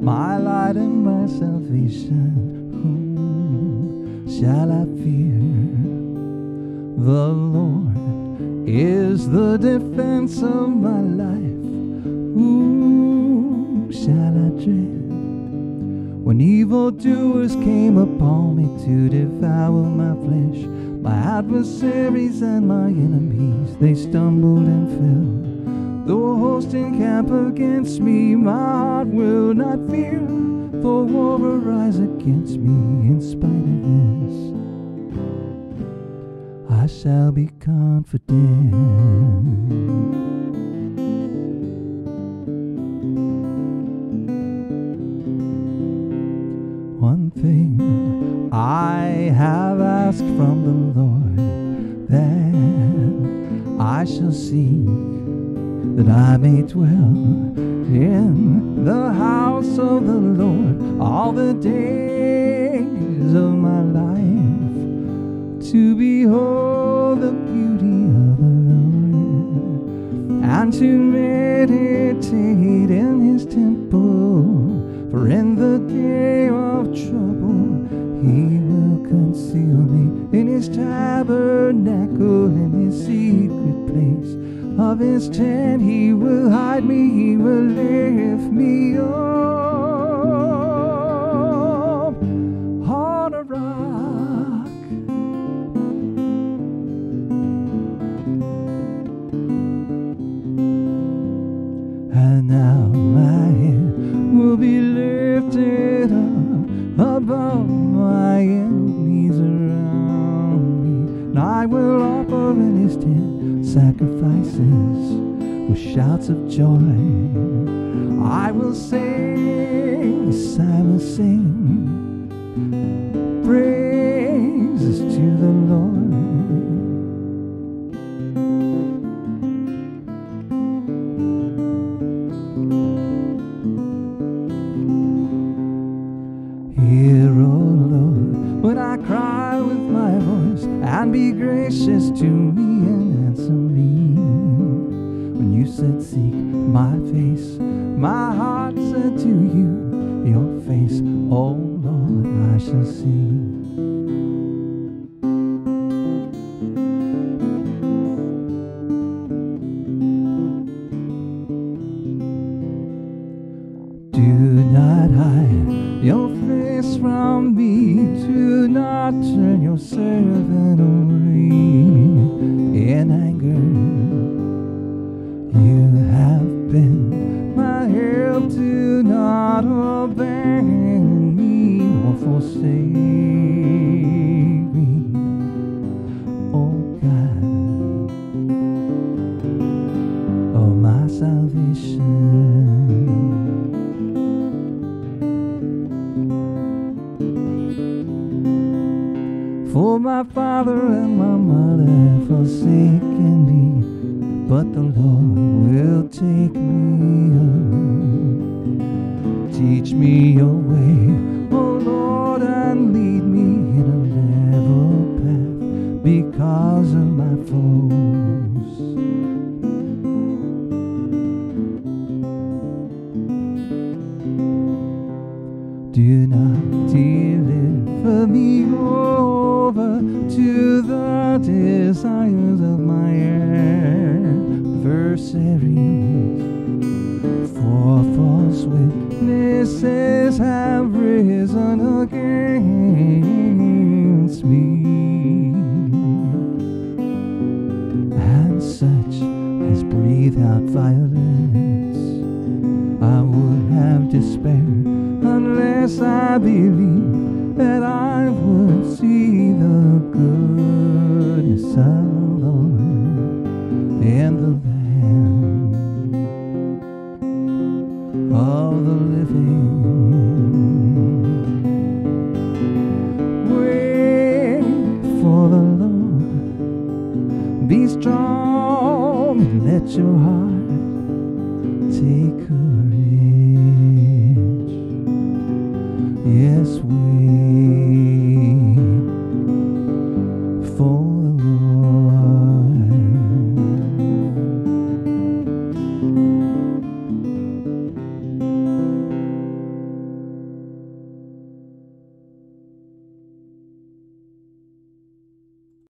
my light and my salvation. Whom shall I fear? The Lord is the defense of my life. Whom shall I dread? When evildoers came upon me to devour my flesh, my adversaries and my enemies, they stumbled and fell. Against me, my heart will not fear. For war arise against me in spite of this. I shall be confident. One thing I have asked from the Lord that I shall seek, that I may dwell in the house of the Lord all the days of my life, to behold the beauty of the Lord and to meditate in his temple. For in the day of trouble, he will conceal me in his tabernacle, in his place his tent. He will hide me, he will lift me up on a rock. And now my head will be lifted up above my enemies around me. And I will offer in his tent sacrifices with shouts of joy. I will sing, yes, I will sing praises to the Lord. Hear, O Lord, when I cry with my voice, and be gracious to me. Said, Seek my face, my heart said to you, Your face, O Lord, I shall see. Do not hide your face from me. Do not turn your servant away my help. Do not abandon me oh, or forsake me. Oh God of my salvation. For my father and my mother forsaken me, but the Lord will take me up. Teach me your way, O Lord, and lead me in a level path because of my foes. Do not deliver me over to the desires of my adversaries. For false witnesses have risen against me, and such as breathe out violence. I would have despaired unless I believed that I would see the goodness of of the living. Wait for the Lord. Be strong and let your heart take courage. Yes, wait